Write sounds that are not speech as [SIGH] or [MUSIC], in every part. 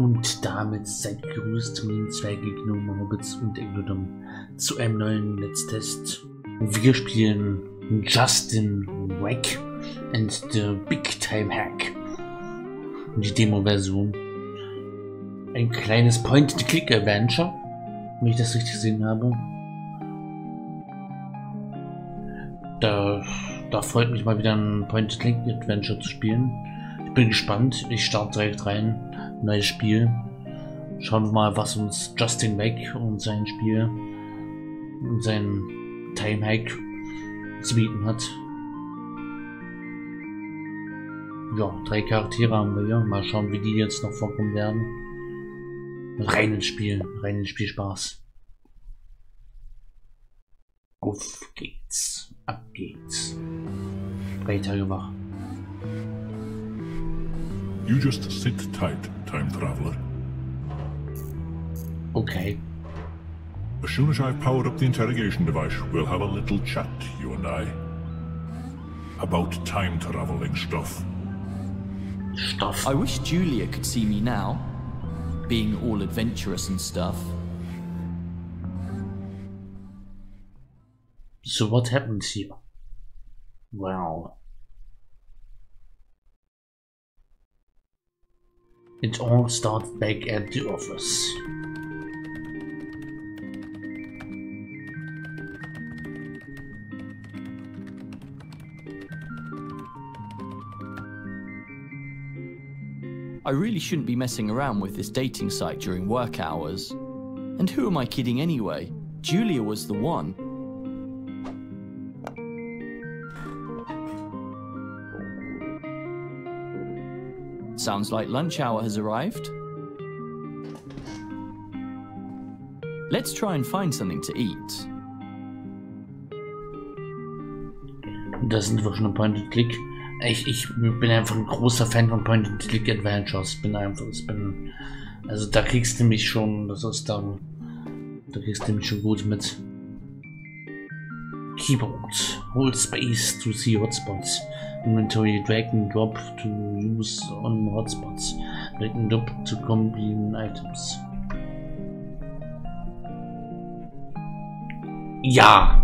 Und damit seid gegrüßt zu den zwei Gnome Hobbits und Eglodom zu einem neuen Let's Test. Wir spielen Justin Wack and the Big Time Hack. Die Demo-Version. Ein kleines Point-and-Click-Adventure, wenn ich das richtig gesehen habe. Da, da freut mich mal wieder ein Point-and-Click-Adventure zu spielen. Ich bin gespannt. Ich starte direkt rein neues Spiel. Schauen wir mal, was uns Justin Mack und sein Spiel und sein Time Hack zu bieten hat. Ja, drei Charaktere haben wir hier. Mal schauen, wie die jetzt noch vorkommen werden. Rein ins Spiel, rein ins Spielspaß. Auf geht's, ab geht's. Drei Tage wach. You just sit tight, time traveler. Okay. As soon as I've powered up the interrogation device, we'll have a little chat, you and I. About time traveling stuff. Stuff. I wish Julia could see me now, being all adventurous and stuff. So what happens here? Well. It all starts back at the office. I really shouldn't be messing around with this dating site during work hours. And who am I kidding anyway? Julia was the one. Sounds like lunch hour has arrived. Let's try and find something to eat. Da sind wir schon ein Point-and-Click. Ich, ich bin einfach ein großer Fan von Point-and-Click-Adventures. Bin einfach, ich bin, also da kriegst du mich schon, das ist da, da kriegst du mich schon gut mit. Keyboard. Hold space to see hotspots. Inventory drag and drop to use on hotspots. Drag and drop to combine items. Ja!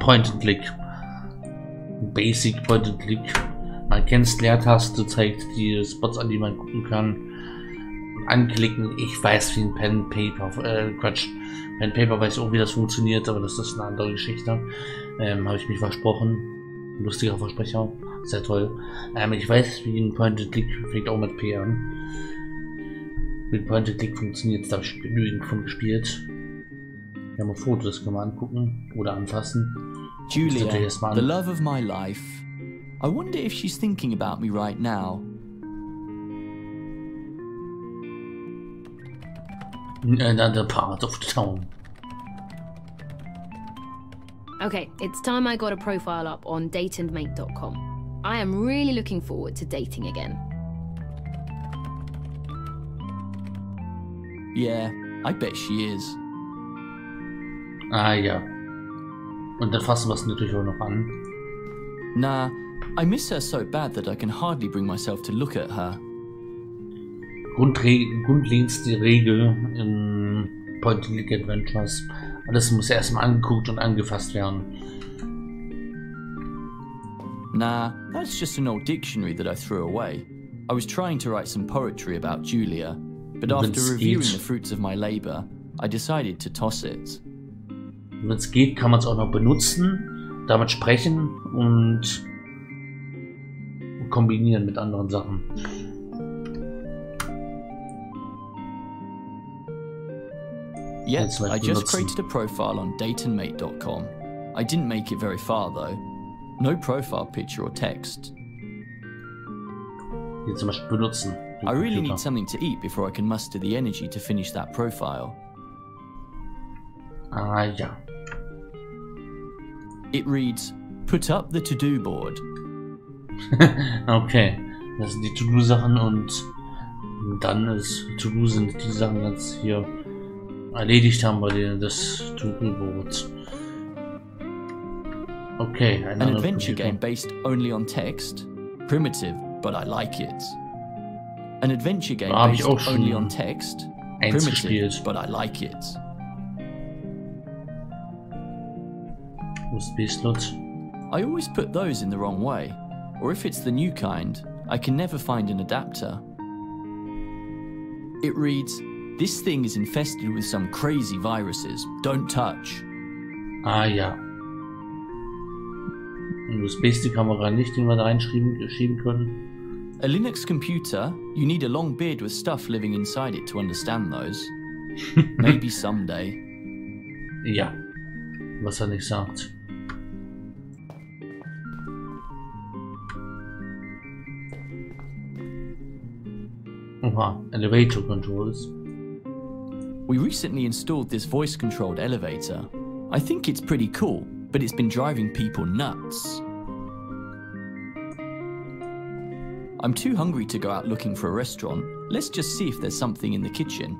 Point and click. Basic Point and Click. Man kennt Leertaste, zeigt die Spots an, die man gucken kann. Anklicken, ich weiß wie ein Pen Paper, äh, Quatsch. Pen Paper weiß auch, wie das funktioniert, aber das ist eine andere Geschichte. Ähm, habe ich mich versprochen. Lustiger Versprecher. Sehr toll. Ähm, ich weiß, wie ein Point and Click fängt auch mit P an. Wie ein Point and Click funktioniert, da habe ich genügend von gespielt. Wir haben ein Foto, das können wir angucken oder anfassen. Julia, the love of my life. I wonder if she's thinking about me right now. In another part of the town. Okay, it's time I got a profile up on dateandmate.com. I am really looking forward to dating again. Yeah, I bet she is. Ah ja. Und dann fassen wir es natürlich auch noch an. Nah, I miss her so bad that I can hardly bring myself to look at her. Grundre grundlegendste Regel in Point-and-Click Adventures. Alles muss erstmal angeguckt und angefasst werden. Nah, that's just an old dictionary that I threw away. I was trying to write some poetry about Julia, but after reviewing geht. the fruits of my labor, I decided to toss it. Wenn es geht, kann man es auch noch benutzen, damit sprechen und kombinieren mit anderen Sachen. That's like I just created a profile on dateandmate.com. I didn't make it very far though. No profile picture or text. Hier zum Beispiel benutzen. I really need something to eat before I can muster the energy to finish that profile. Ah ja. It reads, Put up the to do board. [LAUGHS] Okay. Das sind die To-Do-Sachen und dann ist To-Do sind die Sachen jetzt hier erledigt haben bei dir das To-Do-Board. Okay, An adventure game based only on text? Primitive, but I like it. An adventure game based only on text. Primitive, but I like it. USB-Slot. I always put those in the wrong way, or if it's the new kind, I can never find an adapter. It reads, This thing is infested with some crazy viruses. Don't touch. Ah ja. Ein USB-Stick haben wir gerade nicht, den wir da reinschieben können. A Linux computer, you need a long beard with stuff living inside it to understand those. [LAUGHS] Maybe someday. Ja. Was er nicht sagt. Oha, Elevator Controls. We recently installed this voice controlled elevator. I think it's pretty cool, but it's been driving people nuts. I'm too hungry to go out looking for a restaurant. Let's just see if there's something in the kitchen.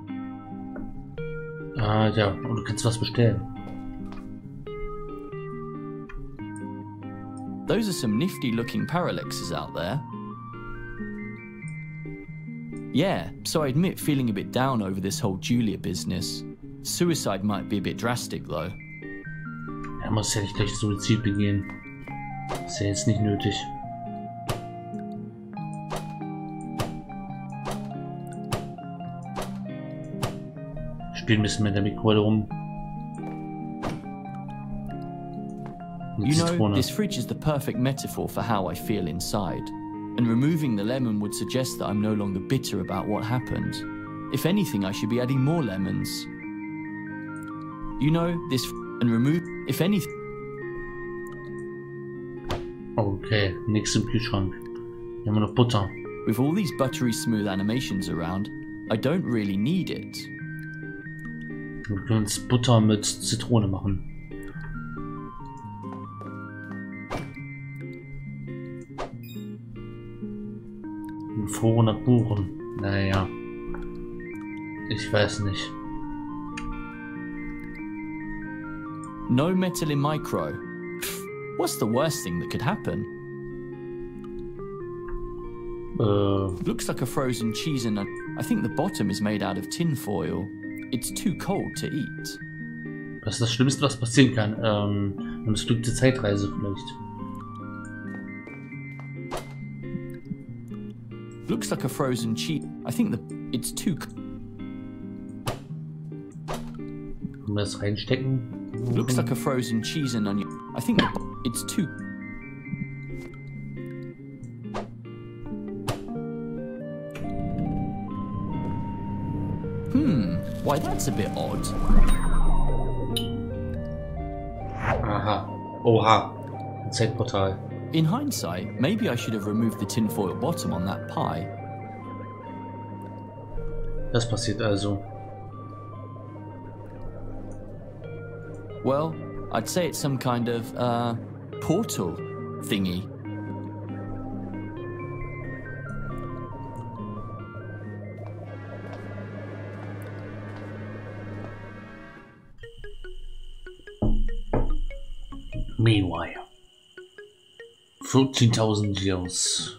Ah ja, und du kannst was bestellen. Those are some nifty looking parallaxes out there. Yeah, so I admit feeling a bit down over this whole Julia business. Suicide might be a bit drastic though. Er muss ja nicht gleich Suizid begehen. Ist ja jetzt nicht nötig. Spielen ein bisschen mit der Mikrowelle rum. You know, this fridge is the perfect metaphor for how I feel inside. And removing the lemon would suggest that I'm no longer bitter about what happened. If anything, I should be adding more lemons. You know, this f- and remove. If anything. Okay, nichts im Kühlschrank. Hier haben wir noch Butter. With all these buttery smooth animations around, I don't really need it. Wir können uns Butter mit Zitrone machen. Gefrorener Buchen. Naja. Ich weiß nicht. No metal in micro. Pfft, What's the worst thing that could happen? Äh, Looks like a frozen cheese and I think the bottom is made out of tin foil. It's too cold to eat. was ist das Schlimmste, was passieren kann? Ähm, eine missglückte Zeitreise vielleicht. Looks like a frozen cheese. I think the it's too. Können wir das reinstecken? Looks like a frozen cheese and onion. I think the, it's too. Hmm. Why that's a bit odd. Aha. Oha. Ein Zeitportal. In hindsight, maybe I should have removed the tinfoil bottom on that pie. Das passiert also. Well, I'd say it's some kind of uh portal thingy. Meanwhile. 14,000 years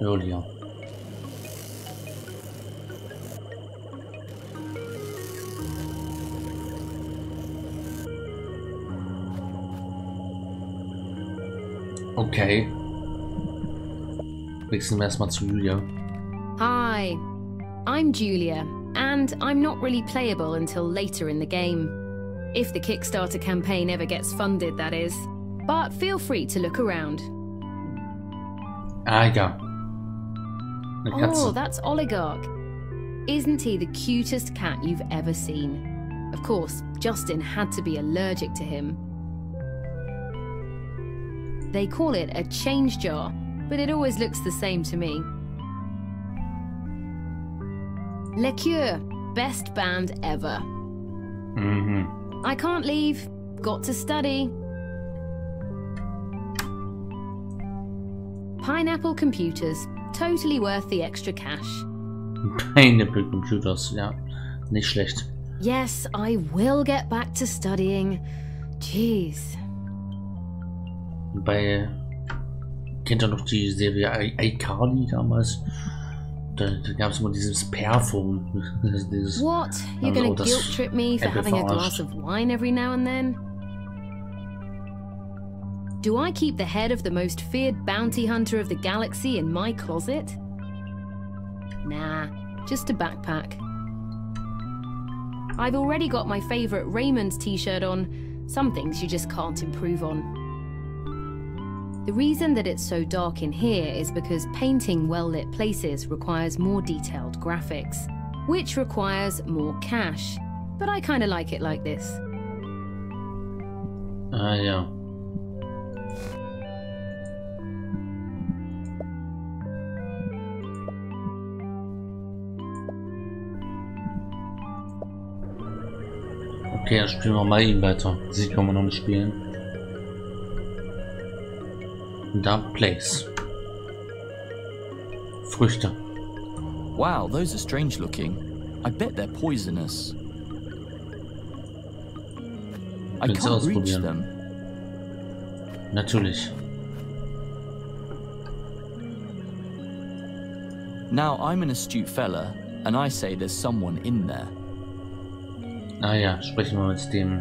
earlier. Okay. Wechseln wir erstmal zu Julia. Hi, I'm Julia, and I'm not really playable until later in the game. If the Kickstarter campaign ever gets funded, that is. But feel free to look around. Eine Katze. Oh, that's Oligarch. Isn't he the cutest cat you've ever seen? Of course, Justin had to be allergic to him. They call it a change jar, but it always looks the same to me. Le Cure, best band ever. Mhm. I can't leave. Got to study. Pineapple computers, totally worth the extra cash. Pineapple Computers, ja. Nicht schlecht. Yes, I will get back to studying. Jeez. Bei. Kennt ihr noch die Serie iCarly damals? Da, da gab es immer dieses Perfum. [LAUGHS] dieses, What? You're gonna guilt trip me for having a glass of wine every now and then? Do I keep the head of the most feared bounty hunter of the galaxy in my closet? Nah, just a backpack. I've already got my favourite Raymond's t shirt on. Some things you just can't improve on. The reason that it's so dark in here is because painting well lit places requires more detailed graphics, which requires more cash. But I kinda like it like this. Ah ja. Okay, dann spielen wir mal ihn weiter. Sie können wir noch nicht spielen. Dark Place. Früchte. Wow, those are strange looking. I bet they're poisonous. I Willst can't reach them. Natürlich. Now, I'm an astute fella, and I say there's someone in there. Ah ja, sprechen wir mit dem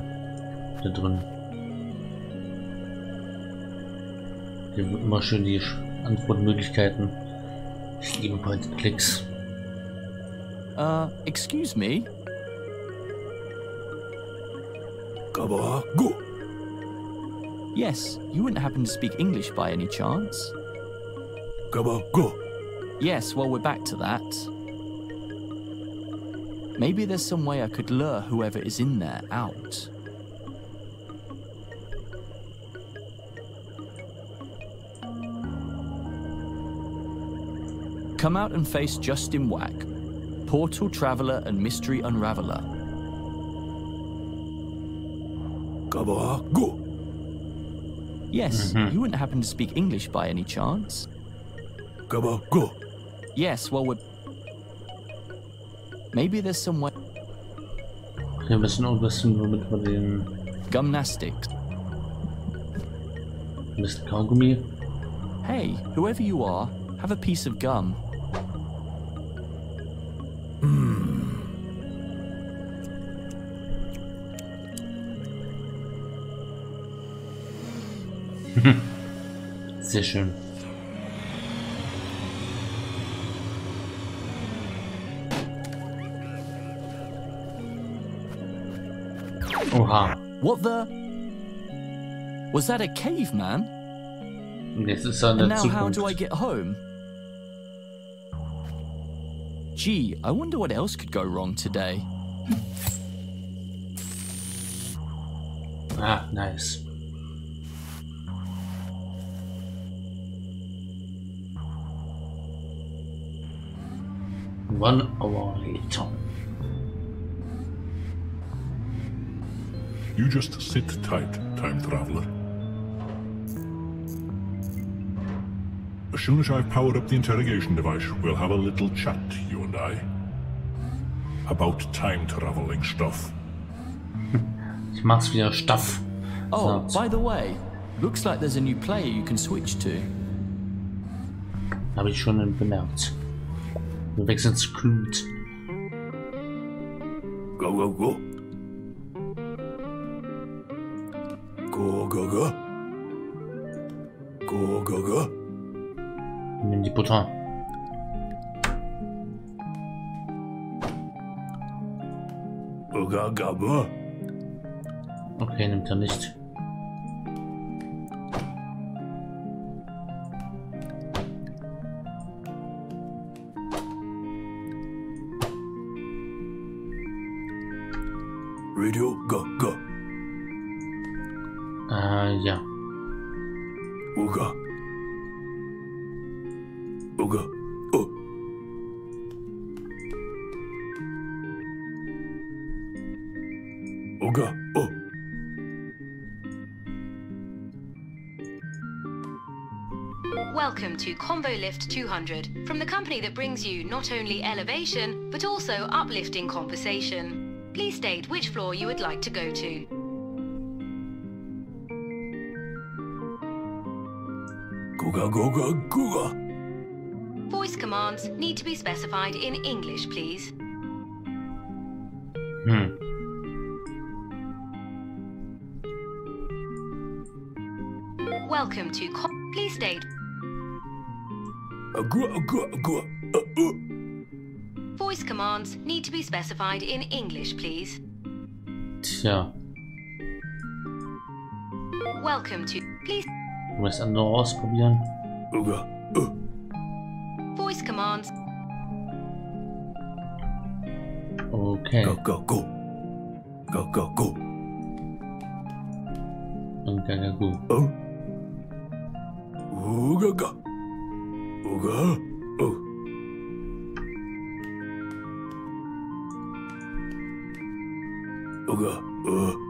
da drin. Hier sind immer schön die Antwortmöglichkeiten. Ich liebe Point-Clicks. Uh, excuse me? Gaba, go. Yes, you wouldn't happen to speak English by any chance? Gaba, go. Yes, well, we're back to that. Maybe there's some way I could lure whoever is in there out. Come out and face Justin Wack, Portal Traveler and Mystery Unraveler. Gaba, go. Yes, mm-hmm. you wouldn't happen to speak English by any chance? Go. Yes, well, we're. Maybe there's some way. Wir müssen irgendwas tun, womit wir den Gymnastics. Mr. Kaugummi. Hey, whoever you are, have a piece of gum. [LAUGHS] Sehr schön. Oha, What the? Was that a caveman? er in And now, how do I get home? Gee, I wonder what else could go wrong today. Ah, nice. One hour later. You just sit tight, time traveler. As soon as I've powered up the interrogation device, we'll have a little chat, you and I. About time traveling stuff. [LAUGHS] Ich mach's wieder Staff. Oh, So, by the way, looks like there's a new player you can switch to. Habe ich schon bemerkt. Wir wechseln zu Clute. Go, go, go. Go, Nimm die Butter. Okay, nimmt er nicht. To Combo Lift 200 from the company that brings you not only elevation, but also uplifting conversation. Please state which floor you would like to go to. Guga, guga, guga. Voice Voice commands need to be specified in English, please. Hm. Welcome to. Co- please state. Voice commands need to be specified in English, please. Tja, Welcome to. Please. wollen wir das andere ausprobieren? Voice commands. Okay. Go, go, go. Go, go, go. Und Gagagu. Oh. Ooga, ga. Ooga. Oh. Ooga. Uh. Oh.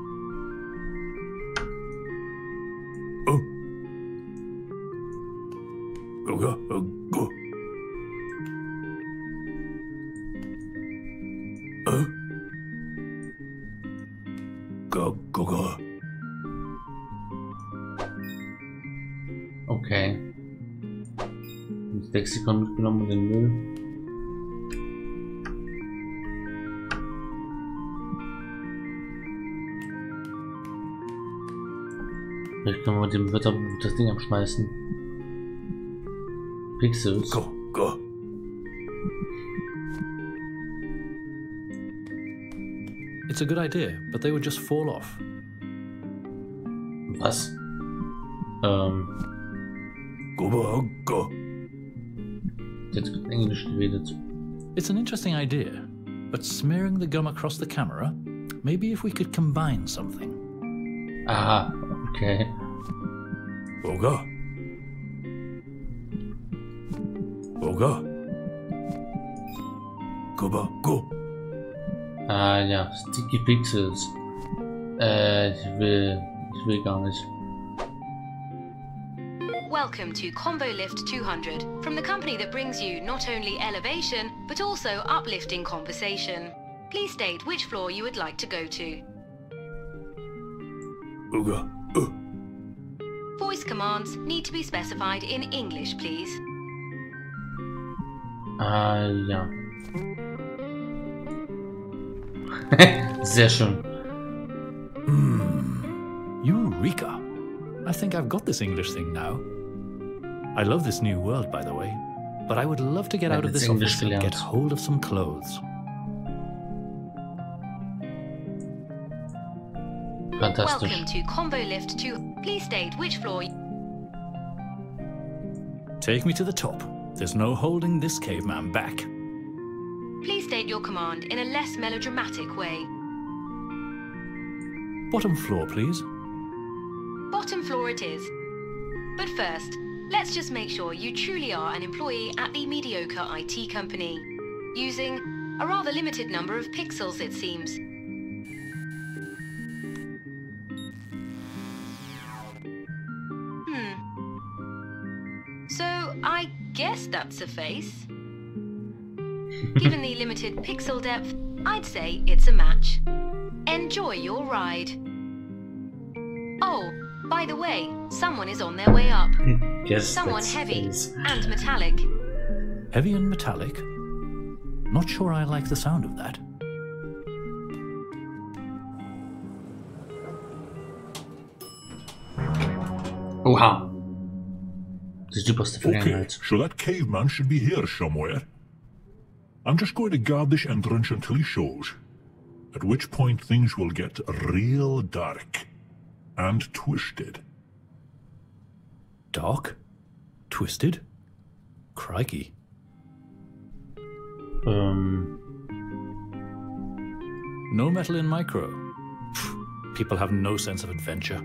Mit dem Wörterbuch das Ding. Pixels. Go, go. It's a good idea, but they would just fall off. Was? Ähm, Go, go, go. jetzt wird Englisch geredet. It's an interesting idea, but smearing the gum across the camera, maybe if we could combine something. Ah, okay. Ooga. Ooga. Go, go, go. Ah ja, Sticky Pixels. Äh, ich will, ich will gar nicht. Welcome to Combo Lift 200 from the company that brings you not only elevation but also uplifting conversation. Please state which floor you would like to go to. Ooga. Uh. Voice commands need to be specified in English, please. Ah ja. Sehr schön. Eureka! I think I've got this English thing now. I love this new world, by the way, but I would love to get Ja, out of jetzt this Englisch office and get hold of some clothes. Fantastisch. Welcome to Combo Lift 2. Please state which floor. Take me to the top. There's no holding this caveman back. Please state your command in a less melodramatic way. Bottom floor, please. Bottom floor it is. But first, let's just make sure you truly are an employee at the mediocre IT company. Using a rather limited number of pixels, it seems. Guess that's a face. Given the limited pixel depth, I'd say it's a match. Enjoy your ride. Oh, by the way, someone is on their way up. [LAUGHS] Yes, Someone heavy face. and metallic. Heavy and metallic. Not sure I like the sound of that. Oh, Oha. Die superste Okay, Vergangenheit. so that caveman should be here somewhere. I'm just going to guard this entrance until he shows. At which point things will get real dark and twisted. Dark? Twisted? Crikey. Ähm, No metal in micro. People have no sense of adventure.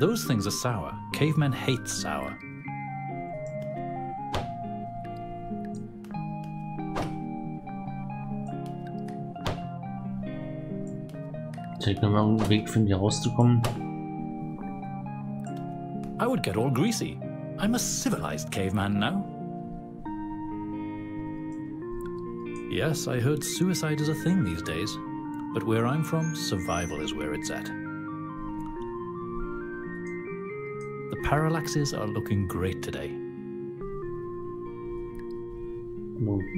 Those things are sour. Cavemen hate sour. können wir einen Weg finden, hier rauszukommen. I would get all greasy. I'm a civilized caveman now. Yes, I heard suicide is a thing these days. But where I'm from, survival is where it's at. Parallaxes are looking great today.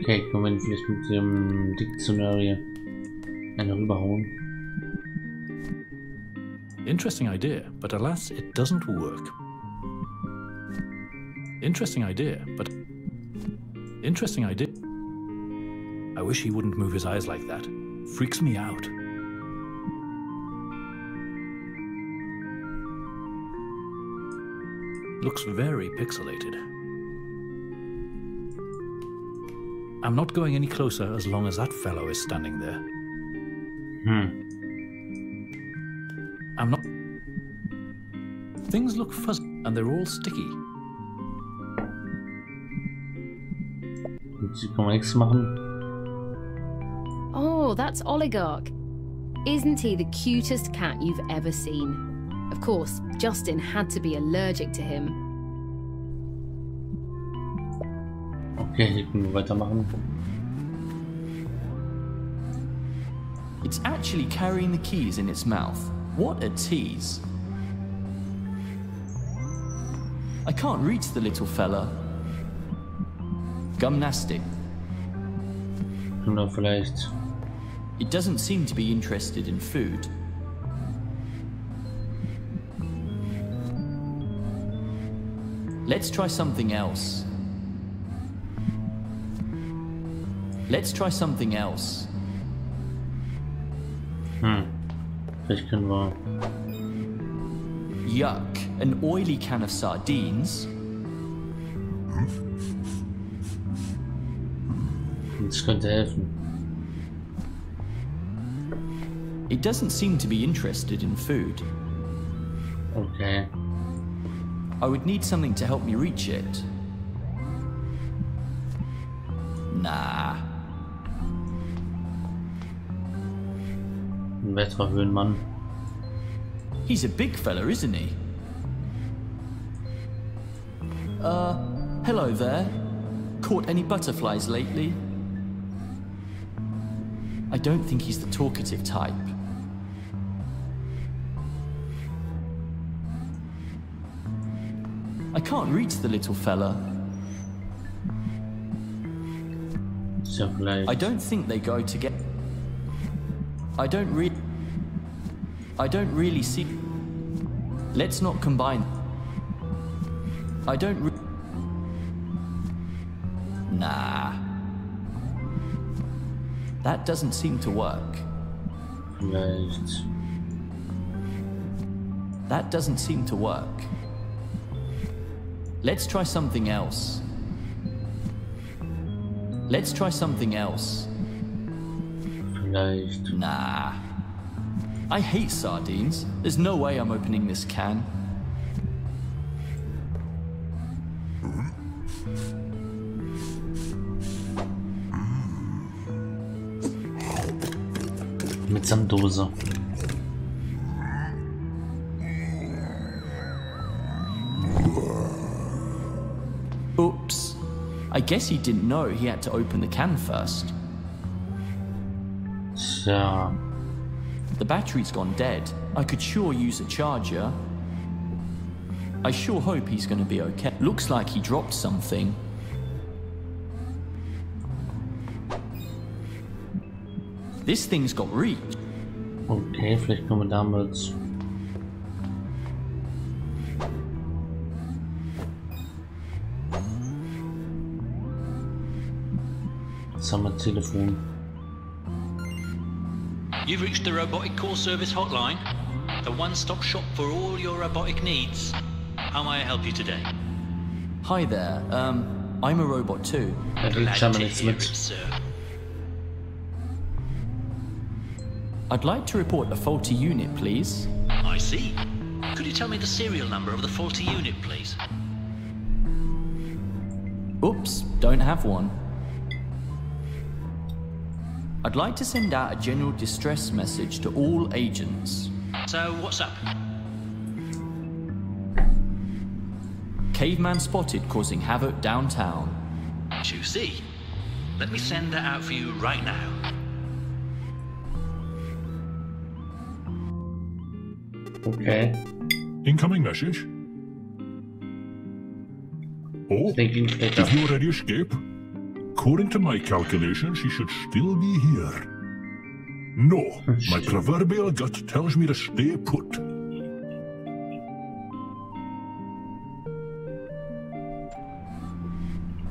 Okay, können wir ihn vielleicht mit dem Dictionary einen rüberhauen? Interesting idea, but alas, it doesn't work. Interesting idea, but. Interesting idea. I wish he wouldn't move his eyes like that. Freaks me out. Looks very pixelated. I'm not going any closer as long as that fellow is standing there. Hmm. I'm not. Things look fuzzy and they're all sticky. Jetzt kann man nichts machen. Oh, that's Oligarch. Isn't he the cutest cat you've ever seen? Of course, Justin had to be allergic to him. Okay, hier können wir weitermachen. It's actually carrying the keys in its mouth. What a tease. I can't reach the little fella. Gymnastic. Können wir vielleicht. It doesn't seem to be interested in food. Let's try something else. Let's try something else. Hm. Vielleicht können wir. Yuck, an oily can of sardines? It's Das könnte helfen. It doesn't seem to be interested in food. Okay. I would need something to help me reach it. Nah. Ein weiterer Höhenmann. He's a big fella, isn't he? Uh, hello there. Caught any butterflies lately? I don't think he's the talkative type. I can't reach the little fella. I don't think they go together. I don't re- I don't really see. Let's not combine. I don't. Nah. That doesn't seem to work. Vielleicht. That doesn't seem to work. Let's try something else. Let's try something else. Vielleicht. Nah. I hate sardines. There's no way I'm opening this can. Mitsamt Dose. Guess he didn't know he had to open the can first. Tja. The battery's gone dead. I could sure use a charger. I sure hope he's gonna be okay. Looks like he dropped something. This thing's got reach. Okay, vielleicht können wir damit. Jetzt haben wir Telefon. You've reached the Robotic Call Service hotline, the one-stop shop for all your robotic needs. How may I help you today? Hi there. Um, I'm a robot too. Glad to hear it, sir. I'd like to report a faulty unit, please. I see. Could you tell me the serial number of the faulty unit, please? Oops, don't have one. I'd like to send out a general distress message to all agents. So, what's up? Caveman spotted causing havoc downtown. Juicy. Let me send that out for you right now. Okay. Incoming message. Oh, Thinking später. if you already escape, according to my calculation, she should still be here. No, my proverbial gut tells me to stay put.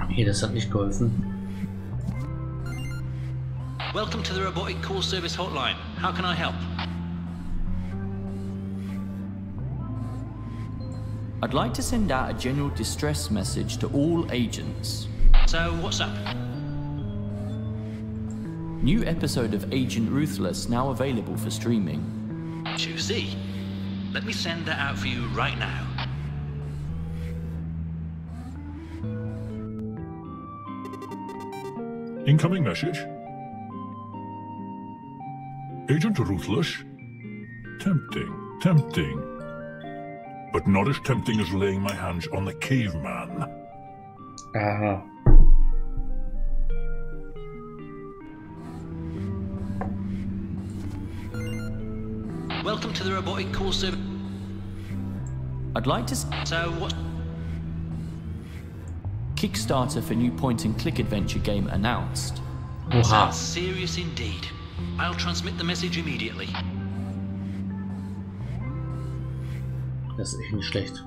Okay, das hat nicht geholfen. Welcome to the Robotic Call Service Hotline. How can I help? I'd like to send out a general distress message to all agents. So, what's up? New episode of Agent Ruthless now available for streaming. Juicy. Let me send that out for you right now. Incoming message. Agent Ruthless. Tempting, tempting. But not as tempting as laying my hands on the caveman. Aha. Welcome to the Robotic Call Service. I'd like to So, what? Kickstarter for new point and click adventure game announced. Oha. Sounds serious indeed. I'll transmit the message immediately. Das ist echt nicht schlecht.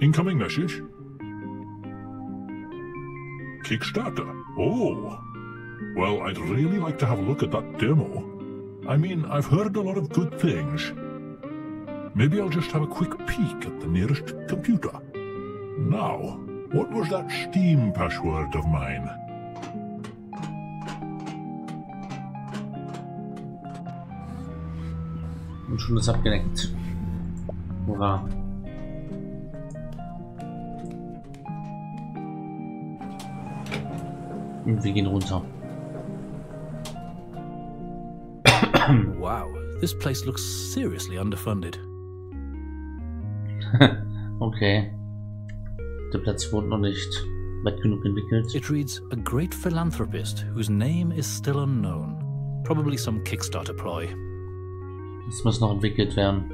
Incoming message. Kickstarter. Oh. Well, I'd really like to have a look at that demo. I mean, I've heard a lot of good things. Maybe I'll just have a quick peek at the nearest computer. Now, what was that Steam password of mine? Und schon ist abgelenkt. Hurra. Und wir gehen runter. [CLEARS THROAT] Wow, this place looks seriously underfunded. [LAUGHS] Okay. Der Platz wurde noch nicht weit genug entwickelt. It reads A great philanthropist whose name is still unknown. Probably some Kickstarter ploy. Es muss noch entwickelt werden.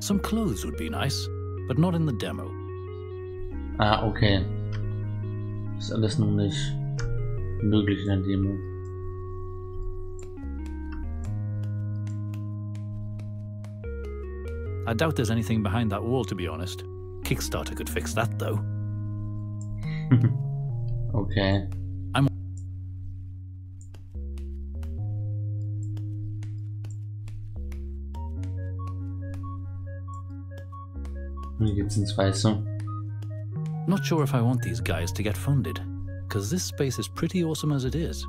Some clothes would be nice, but not in the demo. Ah, okay. Ist alles noch nicht möglich in der Demo. I doubt there's anything behind that wall, to be honest. Kickstarter could fix that, though. [LAUGHS] Okay. I'm- Hier geht's ins Weiße. Not sure if I want these guys to get funded, because this space is pretty awesome as it is.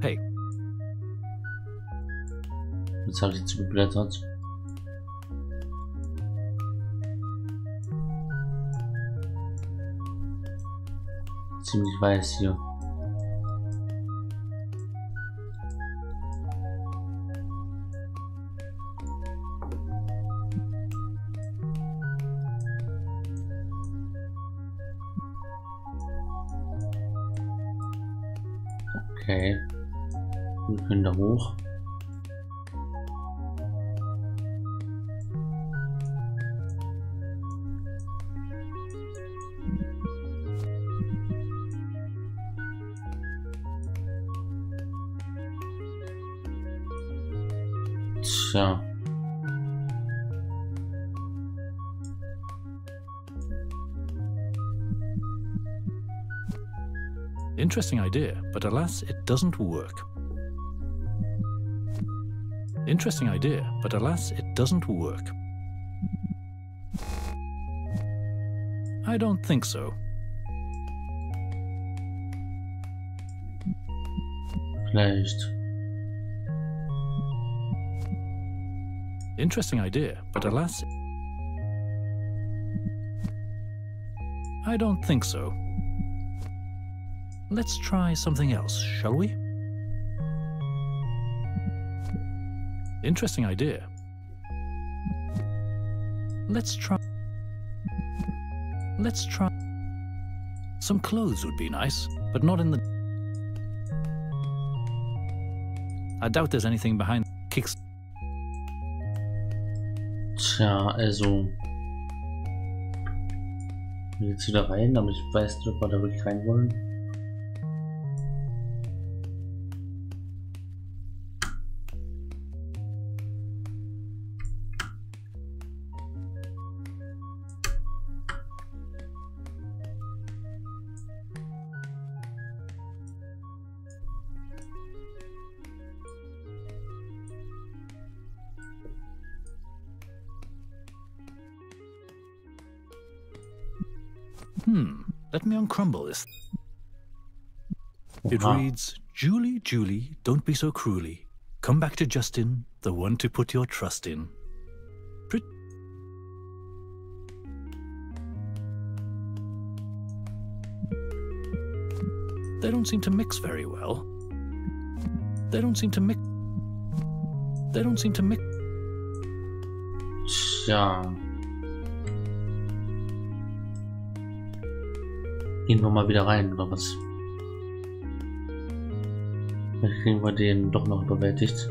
Hey, Jetzt habe ich simplesmente ó. Interesting idea, but alas, it doesn't work. Interesting idea, but alas, it doesn't work. I don't think so. Vielleicht. Interesting idea, but alas. I don't think so. Let's try something else, shall we? Interesting idea. Let's try. Let's try. Some clothes would be nice, but not in the. I doubt there's anything behind kicks. Tja, also. Jetzt wieder rein, aber ich weiß nicht, ob wir da wirklich rein wollen. It Ah. reads Julie, Julie, don't be so cruelly. Come back to Justin, the one to put your trust in. Pre- they don't seem to mix very well. They don't seem to mix. They don't seem to mix. Tja. Gehen wir mal wieder rein, oder was? Vielleicht kriegen wir er den doch noch bewältigt.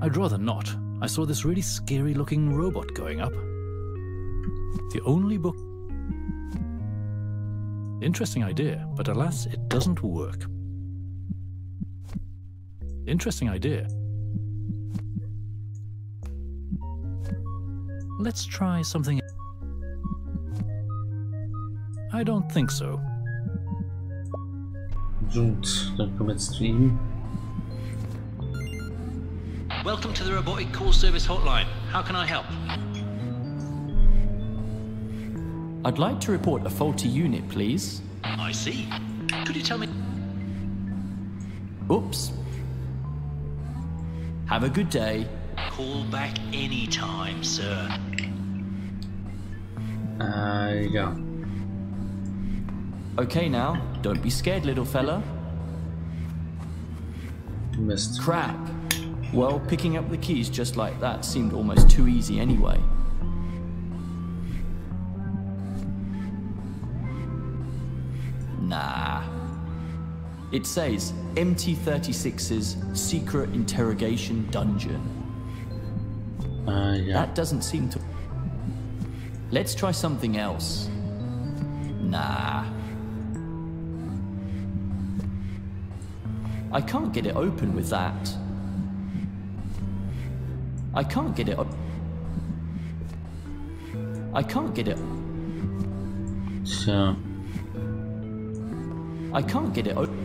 I'd rather not. I saw this really scary looking robot going up. The only book. Interesting idea, but alas, it doesn't work. Interesting idea. Let's try something. I don't think so. Und dann kommen wir jetzt zu ihm. Welcome to the Robotic Call Service Hotline. How can I help? I'd like to report a faulty unit, please. I see. Could you tell me? Oops. Have a good day. Call back anytime, sir. Äh, ja. Okay now, don't be scared, little fella. Mist. Crap. Well, picking up the keys just like that seemed almost too easy anyway. Nah. It says MT36's secret interrogation dungeon. Ah, äh, ja. That doesn't seem to. Let's try something else. Nah. I can't get it open with that. I can't get it up. I can't get it. So. I can't get it open.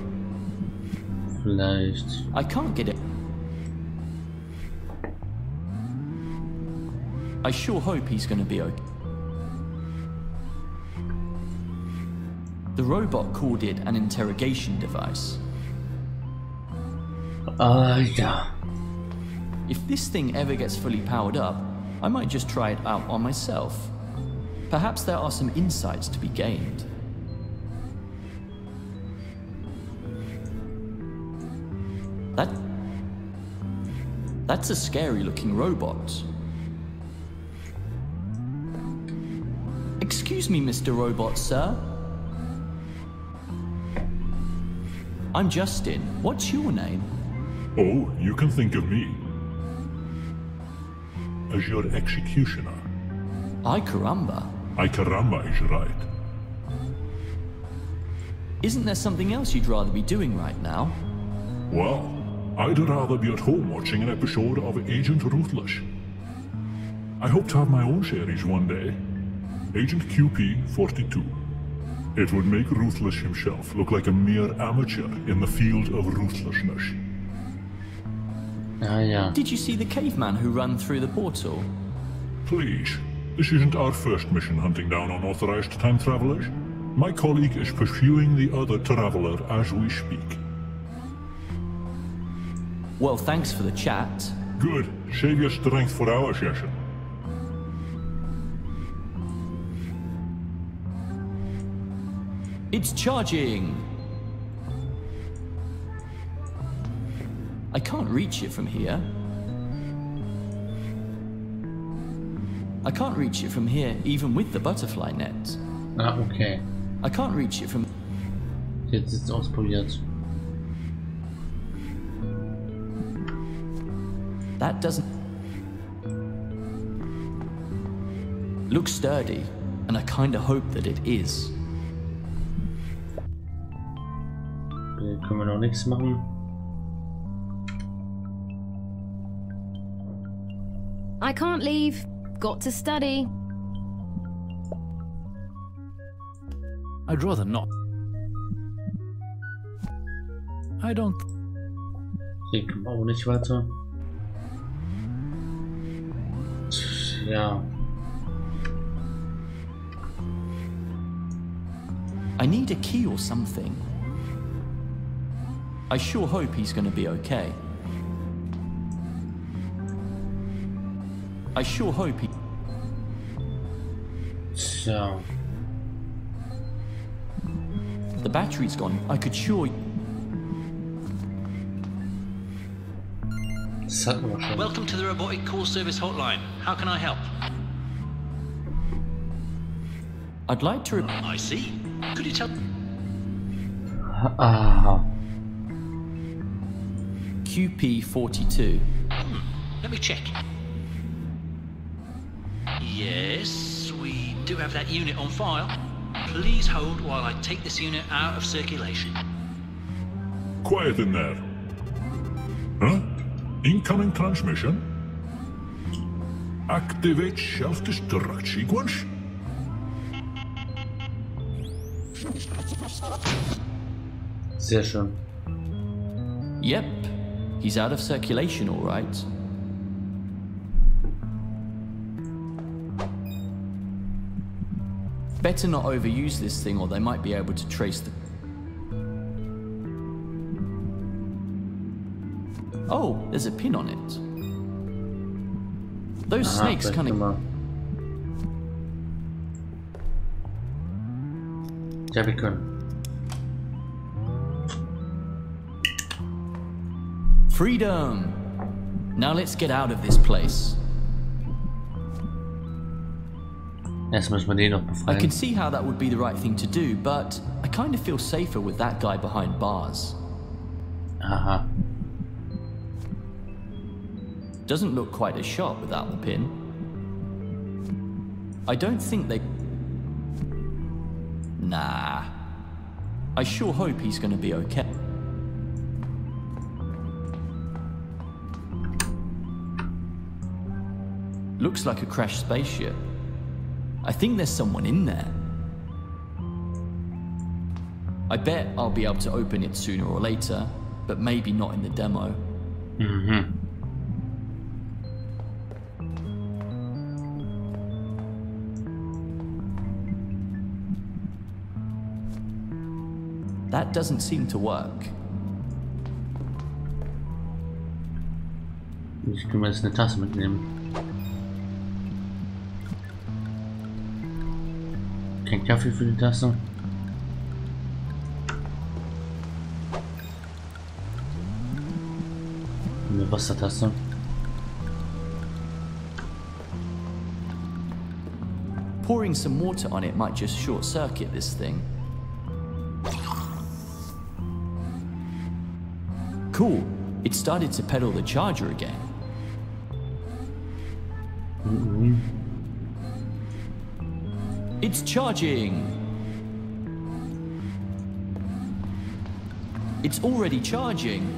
vielleicht. I can't get it. I sure hope he's going to be okay. The robot called it an interrogation device. Ah, äh, ja. If this thing ever gets fully powered up, I might just try it out on myself. Perhaps there are some insights to be gained. That. That's a scary looking robot. Excuse me, Mr. Robot, sir. I'm Justin. What's your name? Oh, you can think of me as your executioner. Ay caramba. I caramba is right. Isn't there something else you'd rather be doing right now? Well, I'd rather be at home watching an episode of Agent Ruthless. I hope to have my own series one day. Agent QP 42. It would make Ruthless himself look like a mere amateur in the field of ruthlessness. Ja, ja. Did you see the caveman who ran through the portal? Please, this isn't our first mission hunting down unauthorized time travelers. My colleague is pursuing the other traveler as we speak. Well, thanks for the chat. Good. Save your strength for our session. It's charging! I can't reach it from here. I can't reach it from here, even with the butterfly net. Ah, okay. I can't reach it from. Jetzt ist es ausprobiert. That doesn't. Looks sturdy, and I kinda hope that it is. Hier können wir noch nichts machen. I can't leave. Got to study. I'd rather not. I don't. Hier kommen wir auch nicht weiter. Ja. I need a key or something. I sure hope he's gonna be okay. I sure hope he. So... The battery's gone. I could sure. Das hatten wir schon. Welcome to the Robotic Call Service Hotline. How can I help? I'd like to. Re- I see. Could you tell? Aha. QP 42. Hmm. Let me check. Have that unit on file. Please hold while I take this unit out of circulation. Quiet in there. Huh? Incoming transmission? Activate self-destruct sequence? Sehr schön. Yep, he's out of circulation, all right. Better not overuse this thing, or they might be able to trace the. Oh, there's a pin on it. Those Aha, snakes kind of. können wir- Ja, wir können. Freedom! Now let's get out of this place. I can see how that would be the right thing to do, but I kind of feel safer with that guy behind bars. Aha. Doesn't look quite as sharp without the pin. I don't think they. Nah. I sure hope he's gonna be okay. Looks like a crashed spaceship. I think there's someone in there. I bet I'll be able to open it sooner or later, but maybe not in the demo. Mhm. That doesn't seem to work. Ich kann mir jetzt eine Tasse Kein Kaffee für die Tasse. Eine Wassertasse. Pouring some water on it might just short circuit this thing. Cool. It started to pedal the charger again. It's charging! It's already charging!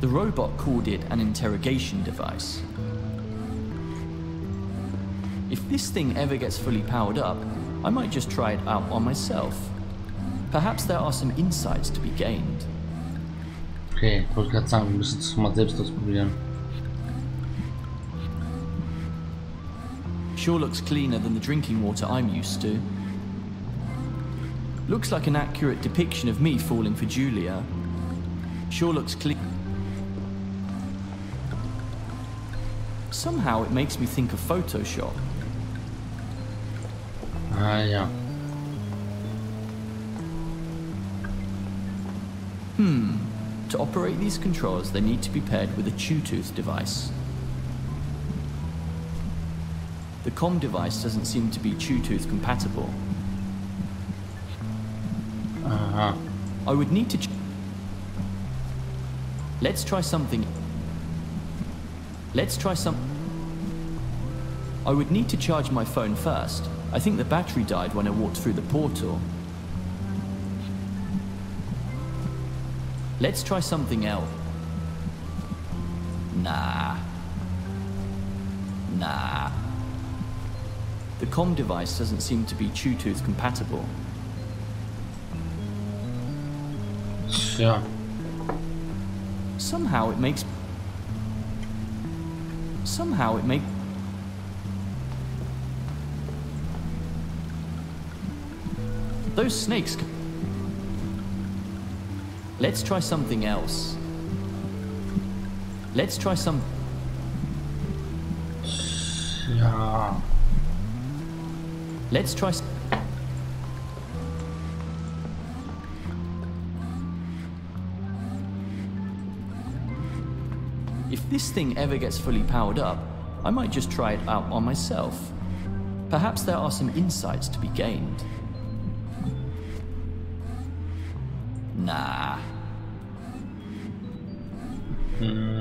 The robot called it an interrogation device. If this thing ever gets fully powered up, I might just try it out on myself. Perhaps there are some insights to be gained. Okay, ich wollte gerade wir mal selbst ausprobieren. Sure looks cleaner than the drinking water I'm used to. Looks like an accurate depiction of me falling for Julia. Sure looks clean. Somehow it makes me think of Photoshop. Ah ja. To operate these controls, they need to be paired with a chew-tooth device. The COM device doesn't seem to be Bluetooth compatible. Aha. I would need to. Ch- Let's try something. Let's try some. I would need to charge my phone first. I think the battery died when I walked through the portal. Let's try something else. Nah. Nah. The COM device doesn't seem to be Bluetooth compatible. Tja. Somehow it makes. Somehow it makes. Those snakes. Let's try something else. Let's try some. Ja. Let's try. If this thing ever gets fully powered up, I might just try it out on myself. Perhaps there are some insights to be gained. Nah. Nee,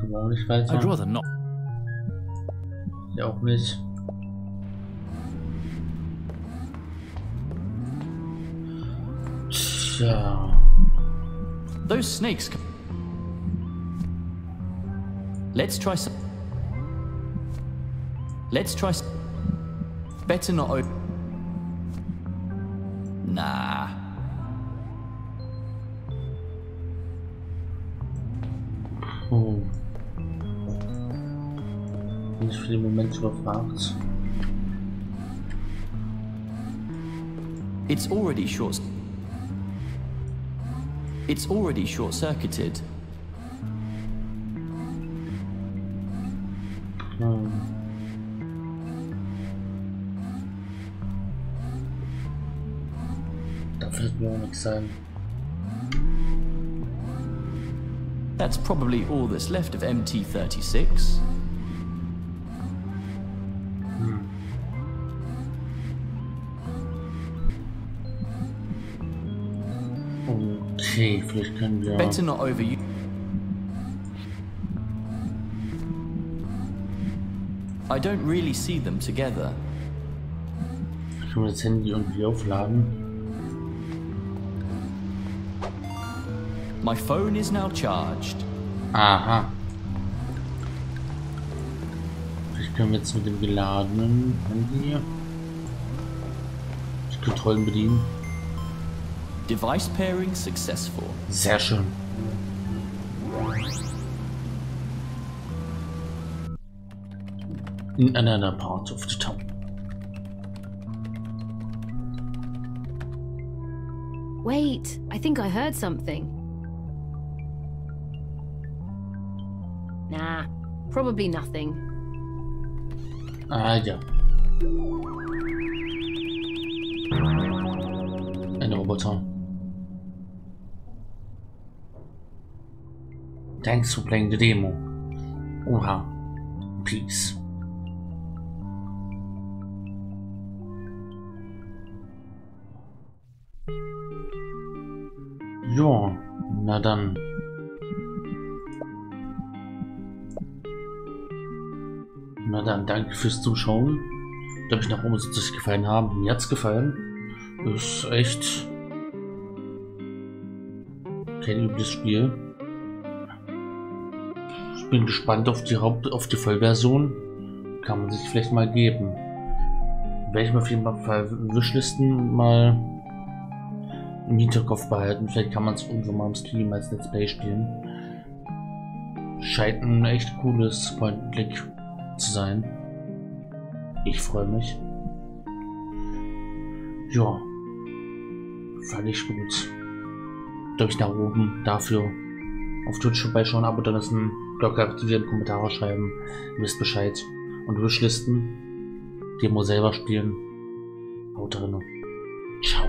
kommen wir auch nicht. I'd rather not. Ja, auch nicht. Tja. Those snakes. Let's try some. Let's try. s- Better not open. Ich für den Moment überfragt. It's already short. It's already short circuited. Hm. Da wird mir auch nichts sein. That's probably all that's left of MT36. Okay, vielleicht können wir. Better not overuse. I don't really see them together. Können wir das Handy irgendwie aufladen? My phone is now charged. Aha. Vielleicht können wir jetzt mit dem geladenen Handy die Kontrollen bedienen. Device pairing successful. Sehr schön. In another part of the town. Wait, I think I heard something. Nah, probably nothing. Ah ja. Ein Thanks for playing the demo. Oha. Peace. Ja, na dann. Na dann, danke fürs Zuschauen. Glaube ich, nach oben es euch gefallen haben. Mir hat's gefallen. Ist echt kein übles Spiel. Bin gespannt auf die Haupt auf die Vollversion. Kann man sich vielleicht mal geben. Werde ich mir auf jeden Fall Wishlisten mal im Hinterkopf behalten. Vielleicht kann man es irgendwann mal im Stream als Let's Play spielen. Scheint ein echt cooles Point-and-Click zu sein. Ich freue mich. Ja. Fand ich gut. Ich nach oben dafür auf Twitch vorbeischauen, Abo da lassen, Glocke aktivieren, Kommentare schreiben, ihr wisst Bescheid. Und Wishlisten, Demo selber spielen. Haut drin. Ciao.